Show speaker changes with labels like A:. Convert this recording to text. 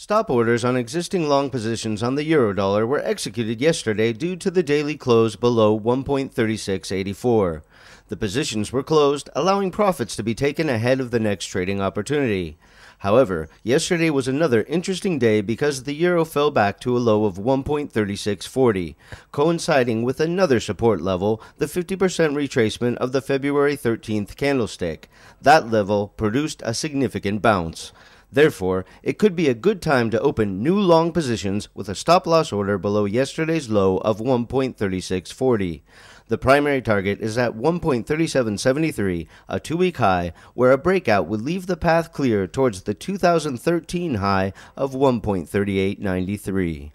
A: Stop orders on existing long positions on the eurodollar were executed yesterday due to the daily close below 1.3684. The positions were closed, allowing profits to be taken ahead of the next trading opportunity. However, yesterday was another interesting day because the euro fell back to a low of 1.3640, coinciding with another support level, the 50% retracement of the February 13th candlestick. That level produced a significant bounce. Therefore, it could be a good time to open new long positions with a stop loss order below yesterday's low of 1.3640. The primary target is at 1.3773, a two week high, where a breakout would leave the path clear towards the 2013 high of 1.3893.